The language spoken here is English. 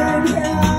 yeah, yeah.